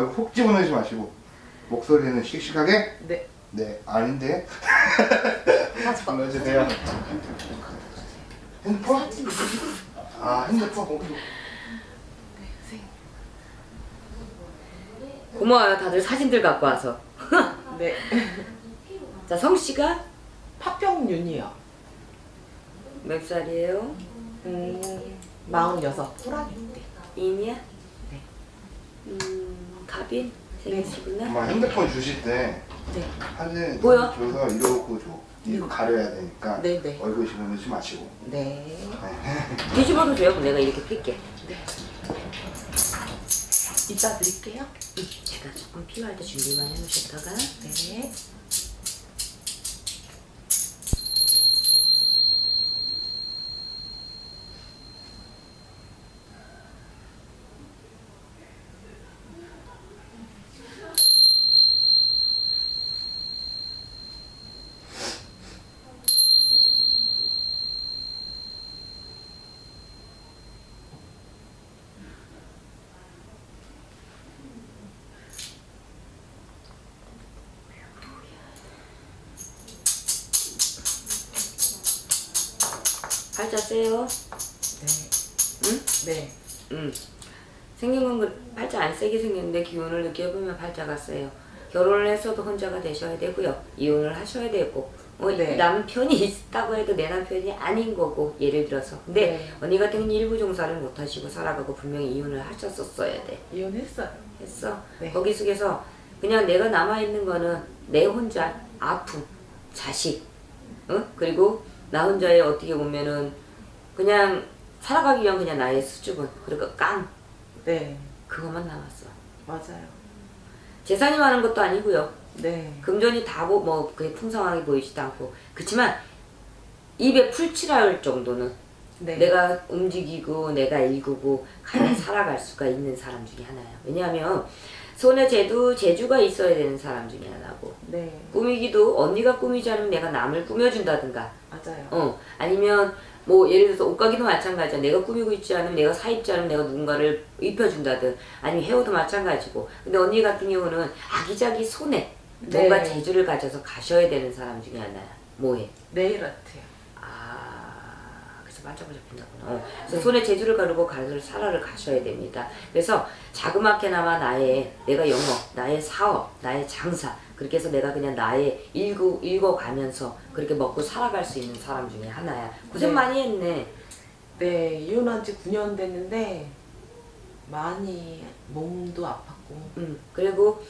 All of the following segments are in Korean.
얼굴 훅 집어넣지 마시고 목소리는 씩씩하게 네. 네 아닌데. 불러주세요. 핸드폰? 아 핸드폰 공부. 고마워요. 다들 사진들 갖고 와서. 네. 자, 성씨가 파평윤이요. 몇 살이에요? 음, 46. 호랑이 때. 인이야? 네. 음, 갑인? 생일이구나. 엄마 핸드폰 주실 때 네. 사진 뭐야? 줘서 이러고 줘. 이거 가려야 되니까 네, 네. 얼굴 집어넣지 마시고. 네. 뒤집어도 돼요. 그럼 내가 이렇게 필게. 이따 드릴게요. 음, 제가 조금 필요할 때 준비만 해놓으셨다가. 네. 팔자 세요? 네. 응? 네. 응. 생긴 건 그- 팔자 안 세게 생겼는데 기운을 느껴보면 팔자가 세요. 결혼을 했어도 혼자가 되셔야 되고요. 이혼을 하셔야 되고 어, 네. 남편이 있다고 해도 내 남편이 아닌 거고 예를 들어서 근데 네. 언니 같은 경우는 일부 종사를 못 하시고 살아가고 분명히 이혼을 하셨었어야 돼. 이혼했어요. 했어. 네. 거기 속에서 그냥 내가 남아 있는 거는 내 혼자 아픔, 자식, 어? 그리고 나 혼자의 어떻게 보면은 그냥 살아가기 위한 그냥 나의 수줍은 그리고 깡 네. 그것만 남았어. 맞아요. 재산이 많은 것도 아니고요. 네. 금전이 다뭐 그게 풍성하게 보이지도 않고 그렇지만 입에 풀칠할 정도는 네. 내가 움직이고 내가 일구고 가야 살아갈 수가 있는 사람 중에 하나야. 왜냐하면 손에 재두 재주가 있어야 되는 사람 중에 하나고 네. 꾸미기도 언니가 꾸미지 않으면 내가 남을 꾸며준다든가 맞아요. 어 아니면 뭐 예를 들어서 옷가기도 마찬가지야 내가 꾸미고 있지 않으면 내가 사 입지 않으면 내가 누군가를 입혀준다든 아니면 헤어도 마찬가지고 근데 언니 같은 경우는 아기자기 손에 뭔가 네. 재주를 가져서 가셔야 되는 사람 중에 하나야 뭐해 네일 아트요. 아, 그래서 반짝반짝 핀다구나. 어. 그래서 손에 재주를 가르고 가를 살아를 가셔야 됩니다. 그래서 자그맣게나마 나의 내가 영업, 나의 사업, 나의 장사 그렇게 해서 내가 그냥 나의 읽고 읽어가면서 그렇게 먹고 살아갈 수 있는 사람 중에 하나야. 고생 네. 많이 했네. 네. 이혼한 지 9년 됐는데 많이 몸도 아팠고 음, 그리고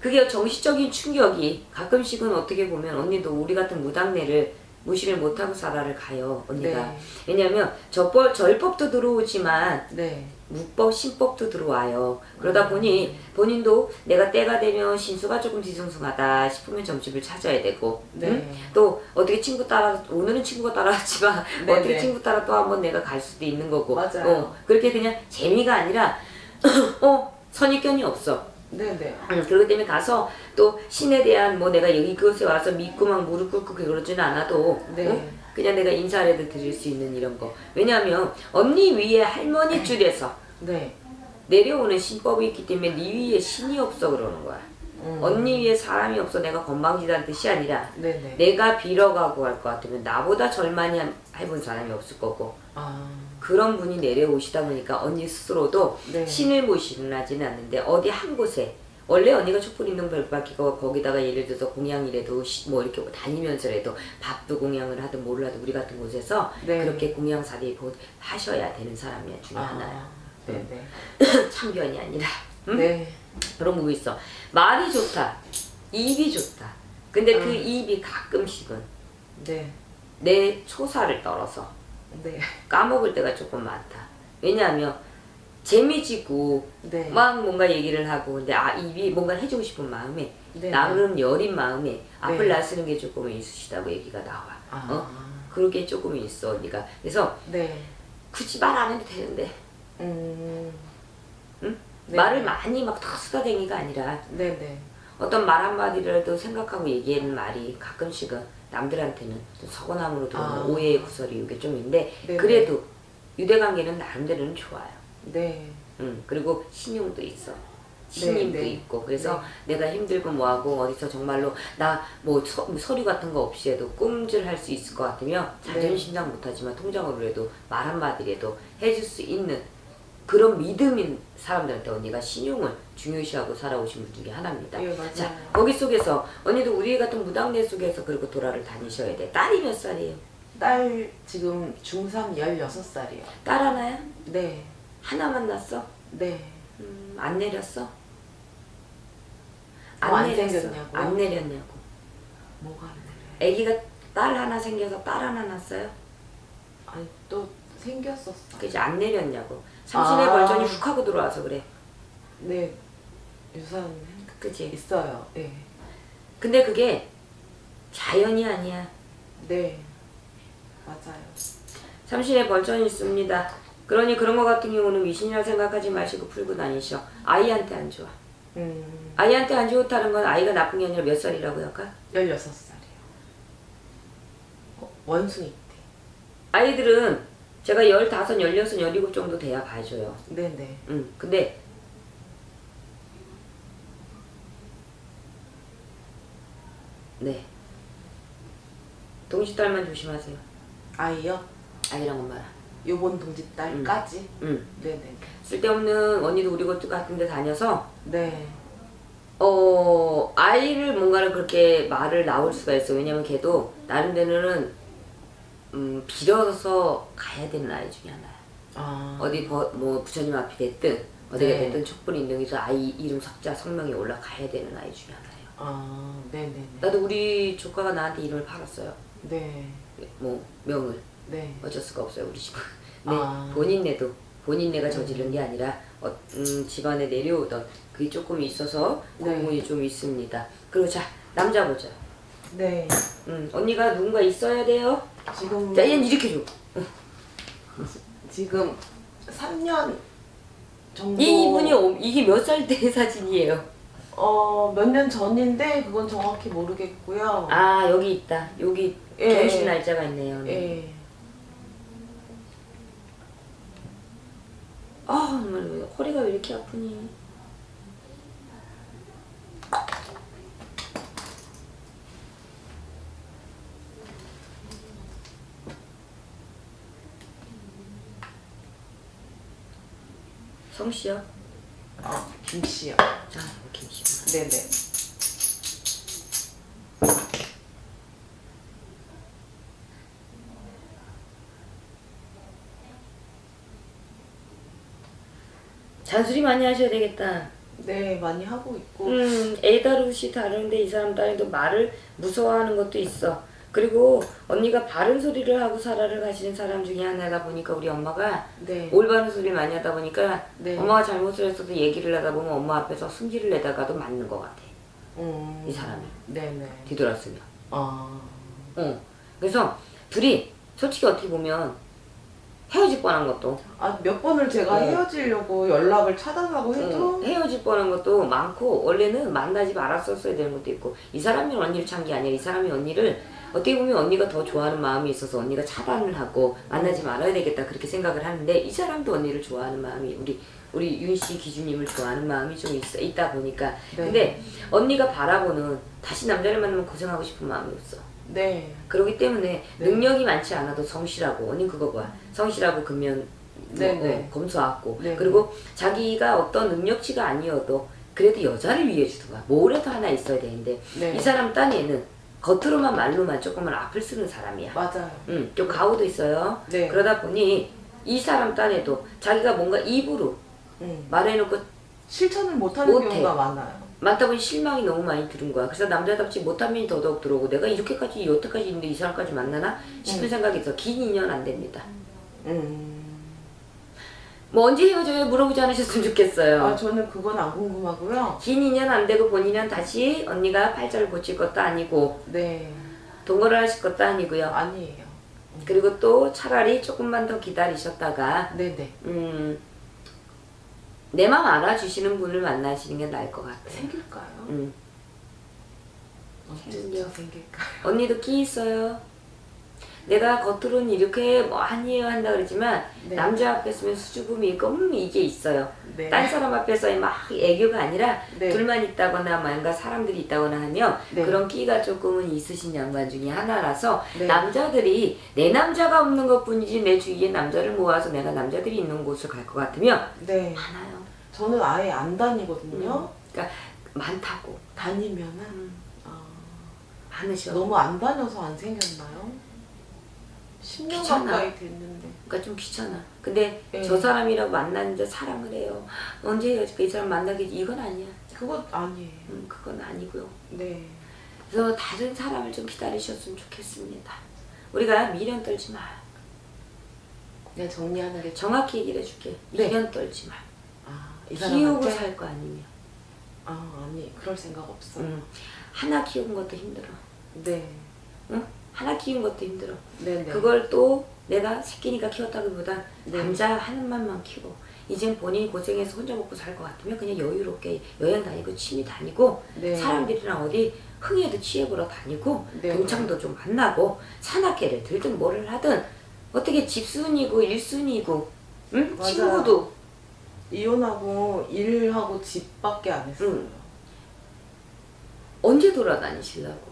그게 정신적인 충격이 가끔씩은 어떻게 보면 언니도 우리 같은 무당네를 무시를 못하고 살아를 가요 언니가 네. 왜냐면 저법 절법도 들어오지만 네. 무법 신법도 들어와요 그러다 음. 보니 본인도 내가 때가 되면 신수가 조금 뒤숭숭하다 싶으면 점집을 찾아야 되고 네. 응? 또 어떻게 친구 따라 오늘은 친구가 따라왔지만 네, 어떻게 네. 친구 따라 또 한번 내가 갈 수도 있는 거고 맞아요. 어, 그렇게 그냥 재미가 아니라 어 선입견이 없어 네, 네. 응, 그렇기 때문에 가서 또 신에 대한 뭐 내가 여기 그곳에 와서 믿고 막 무릎 꿇고 그러지는 않아도 네. 응? 그냥 내가 인사라도 드릴 수 있는 이런 거 왜냐하면 언니 위에 할머니 줄에서 네. 내려오는 신법이 있기 때문에 네 위에 신이 없어 그러는 거야 음. 언니 위에 사람이 없어 내가 건방지다는 뜻이 아니라 네, 네. 내가 빌어가고 할 것 같으면 나보다 절 많이 한- 해본 사람이 없을 거고 아. 그런 분이 내려오시다 보니까 언니 스스로도 네. 신을 모시는 하지는 않는데 어디 한 곳에 원래 언니가 촛불 있는 별받기가 거기다가 예를 들어서 공양이라도 시- 뭐 이렇게 뭐 다니면서라도 밥도 공양을 하든 뭘 하든 우리 같은 곳에서 네. 그렇게 곧 하셔야 되는 사람이야 중에 하나야 아. 네, 네. 참견이 아니라 응? 네. 그런 거 있어 말이 좋다 입이 좋다 근데 그 음. 입이 가끔씩은 네. 내 초사를 떨어서 네. 까먹을 때가 조금 많다. 왜냐하면 재미지고 네. 막 뭔가 얘기를 하고 근데 아 입이 뭔가 해주고 싶은 마음에 네. 나름 여린 마음에 앞을 네. 나서는 게 조금 있으시다고 얘기가 나와. 아. 어? 그렇게 조금 있어 언니가. 그래서 네. 굳이 말 안 해도 되는데 음. 응? 네. 말을 많이 막다 수다쟁이가 아니라 네, 네. 어떤 말 한마디라도 생각하고 얘기하는 말이 가끔씩은 남들한테는 좀 서거남으로 들어오는 아. 오해의 구설이 이게 좀 있는데 네. 그래도 유대관계는 나름대로는 좋아요. 네. 음, 그리고 신용도 있어. 신임도 네, 네. 있고 그래서 내가 힘들고 뭐하고 어디서 정말로 나 뭐 서류 같은 거 없이 해도 꿈질할 수 있을 것 같으면 네. 자존심상 못하지만 통장으로라도 말 한마디라도 해줄 수 있는 그런 믿음인 사람들한테 언니가 신용을 중요시하고 살아오신 분 중에 하나입니다. 예. 자 거기 속에서 언니도 우리 같은 무당네 속에서 그리고 도라를 다니셔야 돼. 딸이 몇 살이에요? 딸 지금 중3 16살이요. 딸 하나야? 네. 하나만 낳았어? 네. 음, 안 내렸어? 뭐안 내렸어? 생겼냐고요? 안 내렸냐고. 뭐가 안 내려요? 아기가 딸 하나 생겨서 딸 하나 낳았어요? 아니 또 생겼었어. 그지 안 내렸냐고. 삼신의 아. 벌전이 훅 하고 들어와서 그래. 네. 유산 그지? 있어요. 네. 근데 그게 자연이 아니야. 네. 맞아요. 삼신의 벌전이 있습니다. 그러니 그런 거 같은 경우는 미신이라 생각하지 마시고 풀고 다니셔. 아이한테 안 좋아. 음. 아이한테 안 좋다는 건 아이가 나쁜 게 아니라 몇 살이라고 할까? 16살이요. 어, 원숭이 때. 아이들은 제가 15, 16, 17 정도 돼야 봐줘요. 네, 네. 응. 근데 네. 동시딸만 조심하세요. 아이요? 아이랑 엄마랑. 요번 동짓딸까지? 응. 네, 네. 쓸데없는 언니도 우리 것 같은 데 다녀서 네. 어 아이를 뭔가를 그렇게 말을 나올 수가 있어. 왜냐면 걔도 나름대로는 음 빌어서 가야 되는 아이 중에 하나야. 아. 어디 버, 뭐 부처님 앞이 됐든 어디가 네. 됐든 촛불 인등에서 아이 이름 석자 성명이 올라가야 되는 아이 중에 하나예요. 아, 네, 네, 네. 나도 우리 조카가 나한테 이름을 팔았어요. 네. 뭐 명을 네. 어쩔 수가 없어요 우리 집은. 네 아. 본인네도 본인네가 저지른 게 아니라 어, 음, 집안에 내려오던 그게 조금 있어서 네. 공문이 좀 있습니다. 그리고 자 남자 보자. 네. 음, 언니가 누군가 있어야 돼요. 지금 자 얘는 이렇게 줘. 지금 3년 정도 이 이분이 어- 이게 몇 살 때 사진이에요. 어, 몇 년 전인데 그건 정확히 모르겠고요. 아 여기 있다. 여기 예, 결혼식 예. 날짜가 있네요. 네. 예. 아 정말 왜 허리가 왜 이렇게 아프니? 성씨요? 어, 김 씨요. 자, 김씨. 네, 네. 잔소리 많이 하셔야 되겠다. 네, 많이 하고 있고. 음, 에다루시 다른데 이 사람 딸도 말을 무서워하는 것도 있어. 그리고 언니가 바른 소리를 하고 살아를 가시는 사람 중에 하나다 보니까 우리 엄마가 네. 올바른 소리를 많이 하다 보니까 네. 엄마가 잘못을 했어도 얘기를 하다 보면 엄마 앞에서 승질을 내다가도 맞는 것 같아. 음. 이 사람이. 네, 네. 뒤돌았으면. 아. 어. 그래서 둘이 솔직히 어떻게 보면 헤어질 뻔한 것도 아, 몇 번을 제가 네. 헤어지려고 연락을 차단하고 해도 어, 헤어질 뻔한 것도 많고 원래는 만나지 말았었어야 되는 것도 있고 이 사람이 언니를 찬 게 아니라 이 사람이 언니를 어떻게 보면 언니가 더 좋아하는 마음이 있어서 언니가 차단을 하고 만나지 말아야 되겠다 그렇게 생각을 하는데 이 사람도 언니를 좋아하는 마음이 우리 우리 윤 씨 기준님을 좋아하는 마음이 좀 있, 있다 보니까 네. 근데 언니가 바라보는 다시 남자를 만나면 고생하고 싶은 마음이 없어. 네. 그렇기 때문에 네. 능력이 많지 않아도 성실하고 언니 그거 봐 성실하고 근면 네, 뭐, 네. 어, 검소하고 네. 그리고 자기가 어떤 능력치가 아니어도 그래도 여자를 위해 주든가 뭐라도 하나 있어야 되는데 네. 이 사람 딴에는 겉으로만 말로만 조금만 앞을 쓰는 사람이야 맞아요. 음, 좀 가오도 있어요 네. 그러다 보니 이 사람 딴에도 자기가 뭔가 입으로 음. 말해놓고 실천을 못하는 못해. 경우가 많아요. 많다 보니 실망이 너무 많이 들은 거야. 그래서 남자답지 못한 면이 더더욱 들어오고 내가 이렇게까지 여태까지 있는데 이 사람까지 만나나 싶은 음. 생각이 있어. 긴 인연 안 됩니다. 음. 뭐 언제 헤어져요? 물어보지 않으셨으면 좋겠어요. 아, 저는 그건 안 궁금하고요. 긴 인연 안 되고 본인은 다시 언니가 팔자를 고칠 것도 아니고 네. 동거를 하실 것도 아니고요. 아니에요. 그리고 또 차라리 조금만 더 기다리셨다가 네, 네. 음, 내맘 알아주시는 분을 만나시는 게 나을 것 같아요. 생길까요? 음. 언제쯤 생길까요? 언니도 끼 있어요. 내가 겉으로는 이렇게 뭐 아니에요 한다 그러지만 네. 남자 앞에 서면 수줍음이 있고 음 이게 있어요. 네. 딴 사람 앞에서 막 애교가 아니라 네. 둘만 있다거나 뭔가 사람들이 있다거나 하면 네. 그런 끼가 조금은 있으신 양반 중에 하나라서 네. 남자들이 내 남자가 없는 것뿐이지 내 주위에 남자를 모아서 내가 남자들이 있는 곳을 갈 것 같으면 네. 많아요. 저는 아예 안 다니거든요. 그러니까 많다고 다니면은 아, 많으셔. 너무 안 다녀서 안 생겼나요? 10년 귀찮아. 가까이 됐는데. 그러니까 좀 귀찮아. 근데 네. 저 사람이랑 만났는데 사랑을 해요. 언제 헤어질까 이 사람 만나겠지 이건 아니야. 그것 아니에요. 음, 그건 아니고요. 네. 그래서 다른 사람을 좀 기다리셨으면 좋겠습니다. 우리가 미련 떨지 마. 그냥 정리하는 게 정확히 얘기를 해줄게. 네. 미련 떨지 마. 아, 이 키우고 살 거 아니면. 아, 아니. 그럴 생각 없어. 음. 하나 키운 것도 힘들어. 네. 응? 하나 키운 것도 힘들어. 네, 네. 그걸 또 내가 새끼니까 키웠다기보단 네. 남자 하는 말만 키워. 이젠 본인이 고생해서 혼자 먹고 살 것 같으면 그냥 여유롭게 여행 다니고 취미 다니고 네. 사람들이랑 어디 흥에도 취해보러 다니고 네. 동창도 좀 만나고 산악회를 들든 뭐를 하든 어떻게 집순이고 일순이고 응? 맞아요. 친구도 이혼하고 일하고 집밖에 안 했어요. 응. 언제 돌아다니시려고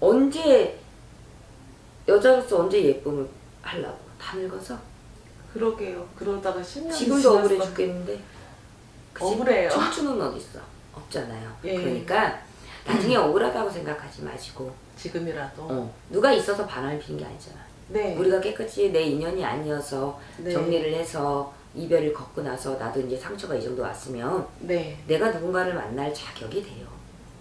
언제 여자로서 언제 예쁨을 하려고 다 늙어서 그러게요. 그러다가 10년 지금도 억울해 죽겠는데 그치? 억울해요. 청춘은 어딨어 없잖아요 예. 그러니까 나중에 억울하다고 생각하지 마시고 지금이라도. 어, 누가 있어서 바람을 피는 게 아니잖아 네. 우리가 깨끗이 내 인연이 아니어서 네. 정리를 해서 이별을 겪고 나서 나도 이제 상처가 이 정도 왔으면 네. 내가 누군가를 만날 자격이 돼요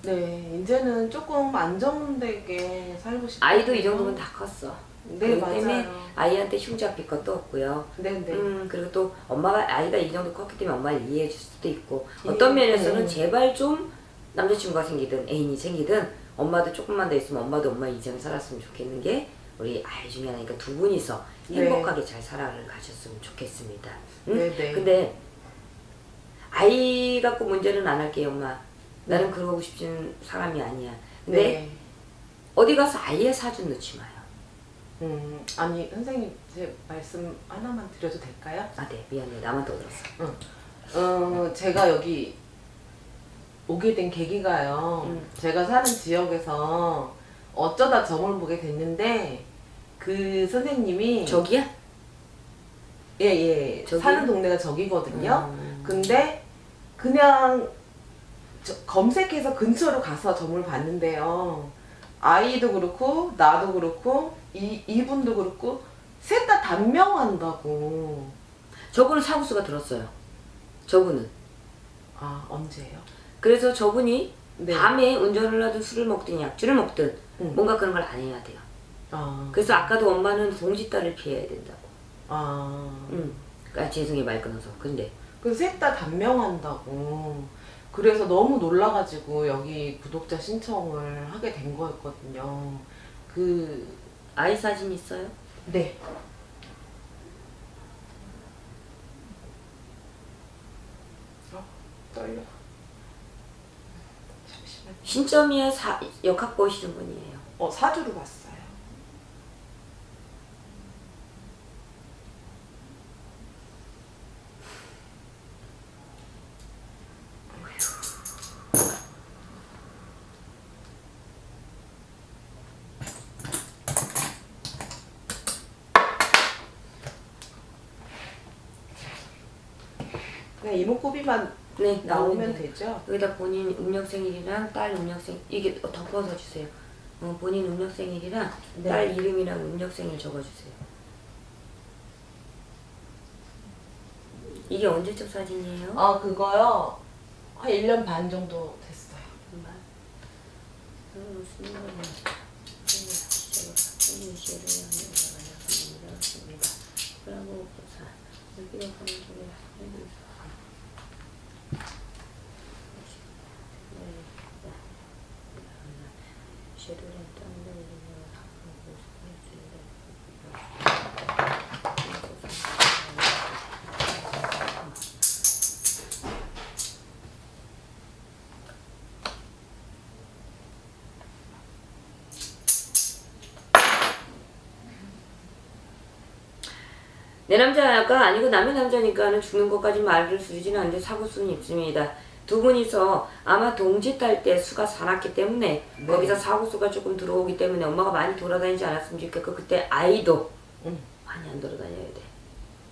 네. 이제는 조금 안정되게 살고 싶어요. 아이도 이 정도면 다 컸어 네, 맞아요. 아이한테 흉 잡힐 것도 없고요 네, 네. 음, 그리고 또 엄마가 아이가 이 정도 컸기 때문에 엄마를 이해해 줄 수도 있고 어떤 예, 면에서는 예. 제발 좀 남자친구가 생기든 애인이 생기든 엄마도 조금만 더 있으면 엄마도 엄마 인생 살았으면 좋겠는 게 우리 아이 중에 하나니까 두 분이서 네. 행복하게 잘 살아를 가셨으면 좋겠습니다. 응? 네, 네. 근데 아이 갖고 문제는 안 할게요, 엄마. 나는 네. 그러고 싶은 사람이 아니야. 근데 네. 어디 가서 아이의 사준 넣지 마요. 음, 아니 선생님 제 말씀 하나만 드려도 될까요? 아, 네, 미안해. 나만 떠들었어. 어, 제가 여기 오게 된 계기가요. 음. 제가 사는 지역에서 어쩌다 점을 보게 됐는데 그 선생님이 저기야? 예, 예. 저기요? 사는 동네가 저기거든요. 음. 근데 그냥 저- 검색해서 근처로 가서 점을 봤는데요. 아이도 그렇고 나도 그렇고 이 이분도 그렇고 셋 다 단명한다고. 저분은 사고수가 들었어요. 저분은. 아 언제요? 그래서 저분이 네. 밤에 운전을 하든 술을 먹든 약주를 먹든 응. 뭔가 그런 걸 안 해야 돼요. 아. 그래서 아까도 엄마는 동짓딸을 피해야 된다고. 아. 응. 아, 죄송해요 말 끊어서. 근데 그래서 셋다 단명한다고. 그래서 너무 놀라가지고 여기 구독자 신청을 하게 된 거였거든요. 그 아이 사진 있어요? 네. 어, 떨려. 잠시만. 신점이에 사, 역학 보시는 분이에요. 어, 사주로 봤어요. 그냥 이목구비만 네 나오면 돼요. 되죠? 여기다 본인 음력생일이랑 딸 음력생 이게 덮어서 주세요. 어, 본인 음력생일이랑 네. 딸 이름이랑 음력생일 적어주세요. 이게 언제적 사진이에요? 아, 그거요? 한 1년 반 정도 됐어요. 정말. 음, 무슨 말이야. 그러고 보사. 여기로 가는 중에 생일 시를 남자가 아니고 남의 남자니까는 죽는 것까지 말을 쓰지는 않는데 사고 수는 있습니다. 두 분이서 아마 동짓 할 때 수가 살았기 때문에 네. 거기서 사고 수가 조금 들어오기 때문에 엄마가 많이 돌아다니지 않았으면 좋겠고 그때 아이도 응. 많이 안 돌아다녀야 돼.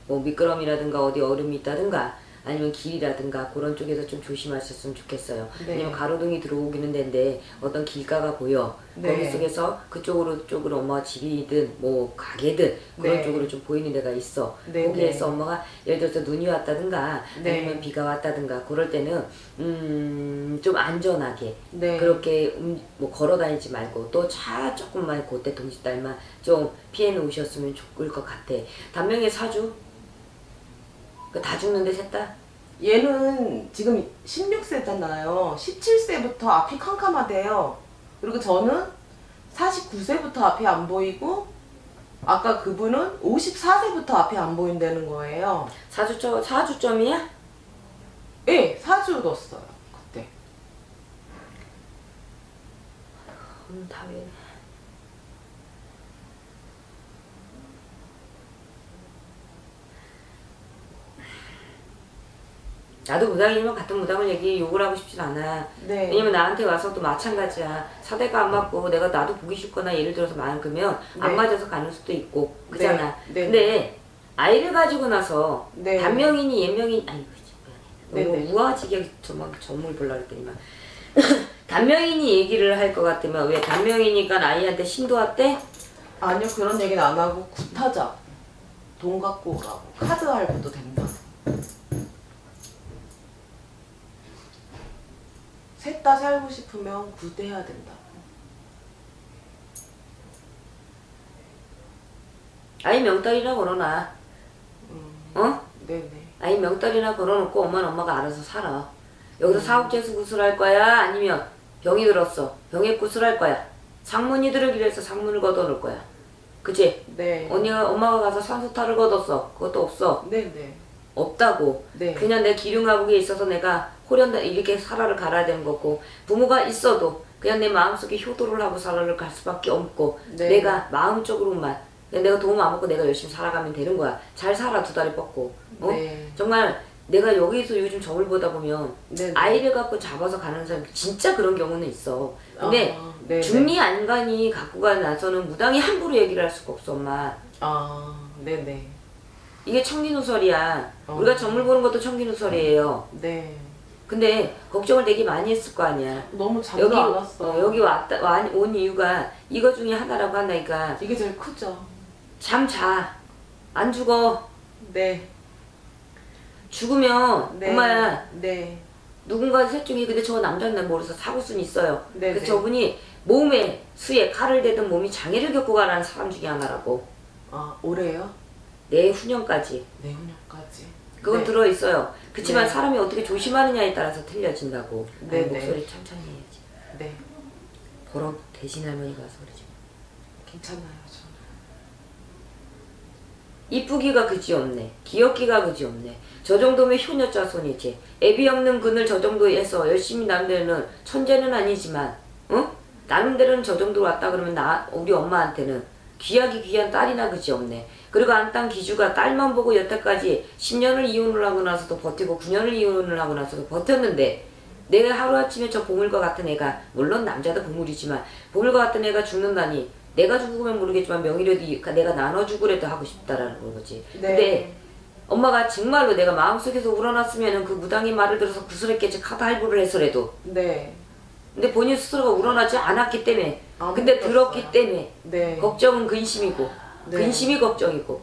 뭐 미끄럼이라든가 어디 얼음이 있다든가 아니면 길이라든가 그런 쪽에서 좀 조심하셨으면 좋겠어요. 네. 왜냐면 가로등이 들어오기는 되는데 어떤 길가가 보여. 네. 거기 속에서 그쪽으로 쪽으로 엄마 집이든 뭐 가게든 그런 네. 쪽으로 좀 보이는 데가 있어. 네, 거기에서 네. 엄마가 예를 들어서 눈이 왔다든가 네. 아니면 비가 왔다든가 그럴 때는 음 좀 안전하게 네. 그렇게 음, 뭐 걸어 다니지 말고 또 차 조금만 그때 동시달만 좀 피해 놓으셨으면 좋을 것 같아. 단명의 사주 그다 죽는데 셋 다? 얘는 지금 16세잖아요. 17세부터 앞이 캄캄하대요. 그리고 저는 49세부터 앞이 안 보이고 아까 그분은 54세부터 앞이 안 보인다는 거예요. 사주점 사주점이야? 예, 사주 넣었어요. 그때. 음, 다 왜? 나도 무당이면 같은 무당을 얘기 욕을 하고 싶진 않아. 네. 왜냐면 나한테 와서 또 마찬가지야. 사대가 안 맞고 내가 나도 보기 싫거나 예를 들어서 많으면 안 네. 맞아서 가는 수도 있고 그잖아. 네. 근데 아이를 가지고 나서 네. 단명이니 예명이니 아니 네, 너무 네. 우아지게 저만 점을 보려 그랬더니만 단명이니 얘기를 할 것 같으면 왜 단명이니까 아이한테 신도왔대? 아니요, 그런 얘기는 안 하고 굿하자. 돈 갖고 오라고. 카드 할부도 된다. 셋 다 살고 싶으면 굿해야 된다. 아이 명떨이나 걸어놔. 음, 어? 네네. 아이 명떨이나 걸어놓고 엄마는 엄마가 알아서 살아. 음. 여기서 사업재수 구슬할 거야? 아니면 병이 들었어. 병에 구슬할 거야? 상문이 들으기로 해서 상문을 걷어놓을 거야. 그치? 네. 언니가 엄마가 가서 산소탈을 걷었어. 그것도 없어. 네네. 없다고. 네. 그냥 내 기륭아국에 있어서 내가 호련 이렇게 살아를 갈아야 되는 거고 부모가 있어도 그냥 내 마음속에 효도를 하고 살아를 갈 수밖에 없고 네. 내가 마음적으로만 내가 도움 안 받고 내가 열심히 살아가면 되는 거야. 잘 살아 두 다리 뻗고. 어? 네. 정말 내가 여기서 요즘 점을 보다 보면 네. 아이를 갖고 잡아서 가는 사람 진짜 그런 경우는 있어. 근데 아, 네네. 중리 안간이 갖고 가 나서는 무당이 함부로 얘기를 할 수가 없어 엄마. 아, 네네. 이게 청기누설이야. 어. 우리가 점을 보는 것도 청기누설이에요. 네. 근데 걱정을 되게 많이 했을 거 아니야. 너무 잠도 여기 안 왔어. 어, 여기 왔다 와, 온 이유가 이거 중에 하나라고 한다니까 이게 제일 크죠. 잠 자. 안 죽어. 네. 죽으면 네. 엄마야 네. 누군가 셋 중에 근데 저 남자는 모르서 사고 순 있어요. 네네. 그래서 저분이 몸에 수에 칼을 대든 몸이 장애를 겪고 가라는 사람 중에 하나라고. 아, 올해요? 내후년까지. 내후년까지. 그건 네. 들어 있어요. 그렇지만 네. 사람이 어떻게 조심하느냐에 따라서 틀려진다고. 아니, 네네. 목소리 천천히 해야지. 네. 보러 대신 할머니가 와서 그러지. 괜찮아요, 저는. 이쁘기가 그지 없네. 귀엽기가 그지 없네. 저 정도면 효녀 자손이지. 애비 없는 그늘 저 정도에서 열심히 남들은 천재는 아니지만, 응? 나름대로는 저 정도로 왔다 그러면 나 우리 엄마한테는 귀하기 귀한 딸이나 그지 없네. 그리고 안땅 기주가 딸만 보고 여태까지 10년을 이혼을 하고 나서도 버티고 9년을 이혼을 하고 나서도 버텼는데 내가 하루아침에 저 보물과 같은 애가 물론 남자도 보물이지만 보물과 같은 애가 죽는다니 내가 죽으면 모르겠지만 명의라도 내가 나눠 죽으래도 하고 싶다라는 거지. 네. 근데 엄마가 정말로 내가 마음속에서 우러났으면은 그 무당의 말을 들어서 구슬했겠지 카드 할부를 해서라도 네. 근데 본인 스스로가 우러나지 않았기 때문에 안 근데. 들었기 때문에 네. 걱정은 근심이고 네. 근심이 걱정이고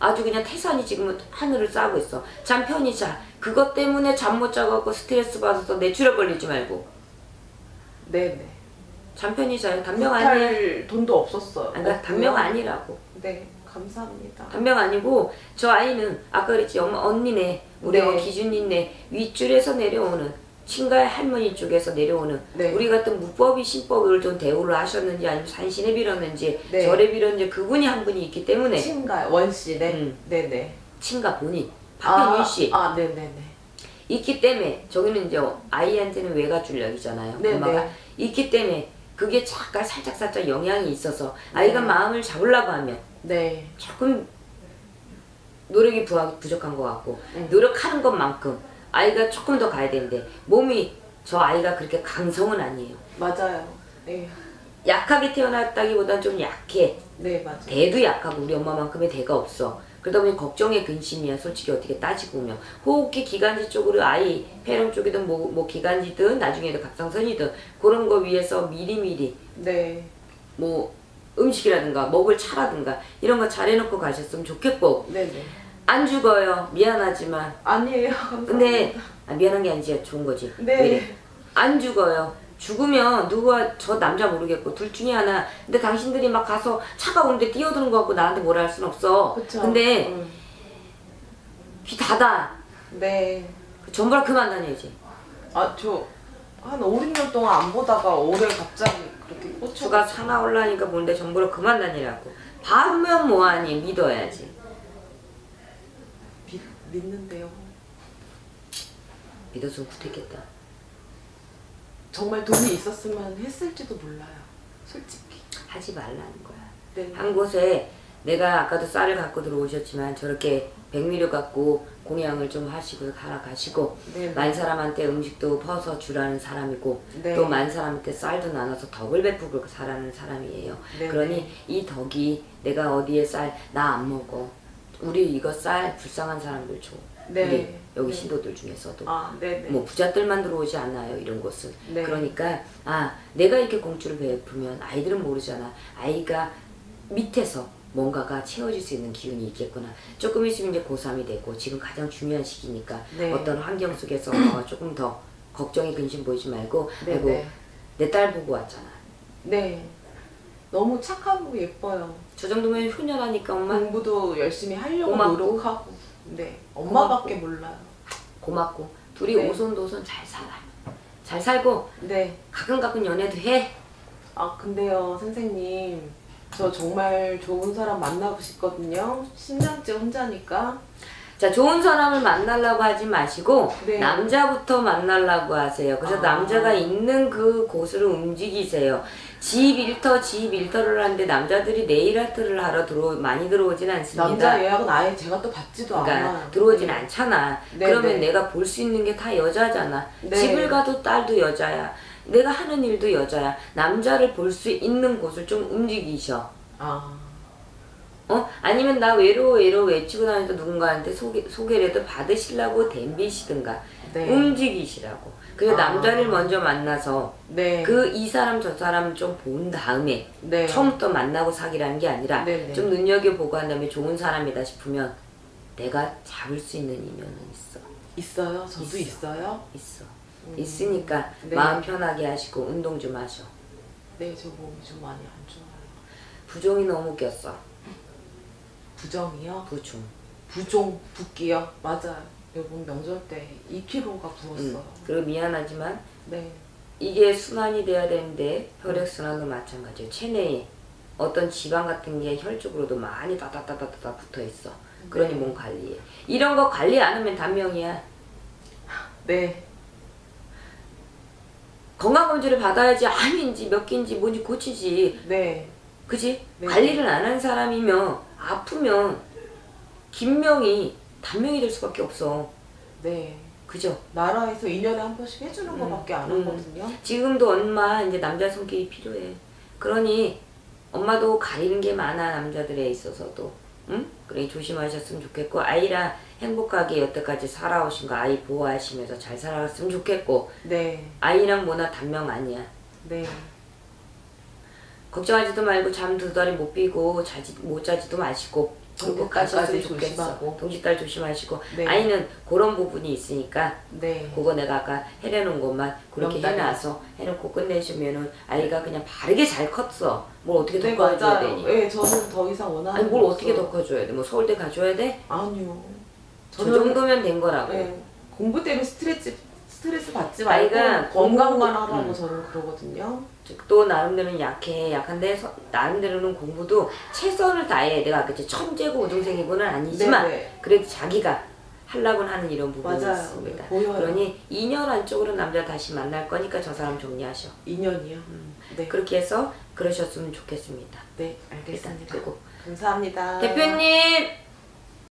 아주 그냥 태산이 지금은 하늘을 싸고 있어 잠 편히 자 그것 때문에 잠 못 자갖고 스트레스 받아서 뇌출혈 걸리지 말고 네네. 잠 편히 자요 단명 아니야 할 돈도 없었어요. 아니, 그러니까 단명. 아니라고 네, 감사합니다. 단명 아니고 저 아이는 아까 그랬지 엄마 언니네 우리 네. 어 기준이네 윗줄에서 내려오는 친가의 할머니 쪽에서 내려오는 네. 우리 같은 무법이 신법을 좀 대우를 하셨는지 아니면 산신에 빌었는지 네. 절에 빌었는지 그분이 한 분이 있기 때문에 친가 원씨, 네. 음. 네네. 친가 본인 박현윤 씨 아, 네네네. 있기 때문에 저기는 이제 아이한테는 외가 줄력이잖아요 네, 엄마가 네. 있기 때문에 그게 잠깐 살짝 살짝 영향이 있어서 아이가 네. 마음을 잡으려고 하면 네. 조금 노력이 부, 부족한 것 같고 음. 노력하는 것만큼 아이가 조금 더 가야 되는데 몸이 저 아이가 그렇게 강성은 아니에요. 맞아요. 네, 약하게 태어났다기보단 좀 약해. 네 맞아요. 대도 약하고 우리 엄마만큼의 대가 없어. 그러다 보니 걱정의 근심이야. 솔직히 어떻게 따지고 보면 호흡기 기관지 쪽으로 아이 폐렴 쪽이든 뭐, 뭐 기관지든 나중에는 갑상선이든 그런 거 위해서 미리미리 네, 뭐 음식이라든가 먹을 차라든가 이런 거 잘 해놓고 가셨으면 좋겠고 네, 네. 안 죽어요. 미안하지만 아니에요. 감사합니다. 근데 아, 미안한 게 아니지 좋은 거지. 네. 안 죽어요. 죽으면 누가 저 남자 모르겠고 둘 중에 하나. 근데 당신들이 막 가서 차가 오는데 뛰어드는 거 갖고 나한테 뭐라 할 순 없어. 그쵸. 근데 음. 귀 닫아. 네. 그 전부라 그만 다녀야지. 아, 저 한 5, 6년 동안 안 보다가 올해 갑자기 그렇게 꽂혀. 수가 사나 올라니까 보는데 전부라 그만 다니라고. 봐면 뭐하니 믿어야지. 믿, 믿는데요. 믿었으면 구했겠다 정말 돈이 있었으면 했을지도 몰라요. 솔직히. 하지 말라는 거야. 네. 한 곳에 내가 아까도 쌀을 갖고 들어오셨지만 저렇게 백미려 갖고 공양을 좀 하시고 살아가시고 네. 많은 사람한테 음식도 퍼서 주라는 사람이고 네. 또 많은 사람한테 쌀도 나눠서 덕을 베푸고 살아는 사람이에요. 네, 그러니 네. 이 덕이 내가 어디에 쌀 나 안 먹어. 우리 이거 쌀 불쌍한 사람들 줘. 네. 우리 여기 네. 신도들 중에서도 아, 네, 네. 뭐 부잣들만 들어오지 않아요 이런 곳은 네. 그러니까 아 내가 이렇게 공주를 베푸면 아이들은 모르잖아 아이가 밑에서 뭔가가 채워질 수 있는 기운이 있겠구나 조금 있으면 이제 고3이 되고 지금 가장 중요한 시기니까 네. 어떤 환경 속에서 조금 더 걱정이 근심 보이지 말고 네, 아이고 네. 내딸 보고 왔잖아 네. 너무 착하고 예뻐요. 저 정도면 효녀라니까 엄마 공부도 열심히 하려고 고맙고. 노력하고. 네. 엄마밖에 몰라요. 고맙고 둘이 네. 오손도손 잘 살아 잘 살고 네. 가끔 가끔 연애도 해 아, 근데요, 선생님. 저 정말 좋은 사람 만나고 싶거든요. 10년째 혼자니까. 자, 좋은 사람을 만나려고 하지 마시고 네. 남자부터 만나려고 하세요. 그래서 아. 남자가 있는 그 곳으로 움직이세요. 집 일터, 집 일터를 하는데 남자들이 네일 아트를 하러 들어 많이 들어오진 않습니다. 남자 예약은 아예 제가 또 받지도 그러니까 않아요. 들어오진 네. 않잖아. 네, 그러면 네. 내가 볼 수 있는 게 다 여자잖아. 네. 집을 가도 딸도 여자야. 내가 하는 일도 여자야. 남자를 볼 수 있는 곳을 좀 움직이셔. 아, 어? 아니면 나 외로워 외로워 외치고 다니던 누군가한테 소개, 소개라도 받으시려고 댐비시든가 네. 움직이시라고 그래서 아. 남자를 먼저 만나서 네. 그 이 사람 저 사람 좀 본 다음에 네. 처음부터 만나고 사귀라는 게 아니라 네, 네. 좀 눈여겨보고 한 다음에 좋은 사람이다 싶으면 내가 잡을 수 있는 인연은 있어 있어요? 저도 있어. 요 있어 음. 있으니까 네. 마음 편하게 하시고 운동 좀 하셔 네, 저 몸이 좀 많이 안 좋아요. 부종이 너무 꼈어 부정이요? 부종 부종, 붓기요? 맞아요. 이번 명절 때 2kg가 부었어요. 응. 그리고 미안하지만 네. 이게 순환이 돼야 되는데 혈액순환도 마찬가지예요. 체내에 어떤 지방 같은 게 혈 쪽으로도 많이 따다다다다 붙어 있어. 그러니 네. 몸 관리해. 이런 거 관리 안 하면 단명이야. 네. 건강검진을 받아야지 암인지 몇 개인지 뭔지 고치지. 네. 그지? 네. 관리를 안 한 사람이면 아프면 김명이 단명이 될 수밖에 없어. 네. 그죠? 나라에서 2년에 한 번씩 해주는 음. 거밖에 안 음. 하거든요. 지금도 엄마 이제 남자 손길이 필요해. 그러니 엄마도 가리는 게 많아 남자들에 있어서도. 응? 그러니 조심하셨으면 좋겠고 아이랑 행복하게 여태까지 살아오신 거 아이 보호하시면서 잘 살아갔으면 좋겠고 네. 아이랑 뭐나 단명 아니야. 네. 걱정하지도 말고 잠두 달이 못 비고 자지 못 자지도 마시고 좋겠어. 조심하고. 동짓딸 조심하시고 네. 아이는 그런 부분이 있으니까 네. 그거 내가 아까 해내놓은 것만 그렇게. 해놔서 해놓고 끝내시면은 아이가 그냥 바르게 잘 컸어. 뭘 어떻게 네, 더 커줘야 맞아요. 되니? 네, 저는 더 이상 원하는 아니 뭘게 어떻게. 더 커줘야 돼? 뭐 서울대 가줘야 돼? 아니요. 저 정도면 된 거라고. 네, 공부 때문에 스트레스 스트레스 받지 말고 아이가 건강만 공부- 하라고 음. 저는 그러거든요. 또 나름대로는 약해. 약한데 서- 나름대로는 공부도 최선을 다해. 내가 아까 천재고 우등생이고는 아니지만 네, 네. 그래도 자기가 하려고는 하는 이런 부분이 맞아요. 있습니다. 네, 보여요. 그러니 2년 안쪽으로 남자 다시 만날 거니까 저 사람 정리하셔. 2년이요. 네. 그렇게 해서 그러셨으면 좋겠습니다. 네, 알겠습니다. 감사합니다. 대표님